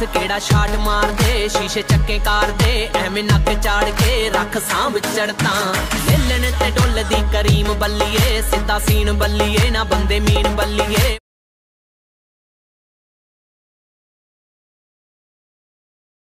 ਦੱਸ ਕਿਹੜਾ ਸ਼ਾਟ ਮਾਰਦੇ? ਸ਼ੀਸ਼ੇ ਚੱਕੇ ਕਾਰ ਦੇ ਐਵੇਂ ਨੱਕ ਚਾੜ ਕੇ ਰੱਖ ਸਾਂਭ ਚੜਤਾ ਲੇਲਣ ਤੇ ਡੁੱਲਦੀ ਕਰੀਮ ਬੱਲੀਏ, ਸਿੱਧਾ ਸੀਨ ਬੱਲੀਏ, ਨਾ ਬੰਦੇ ਮੀਨ ਬੱਲੀਏ।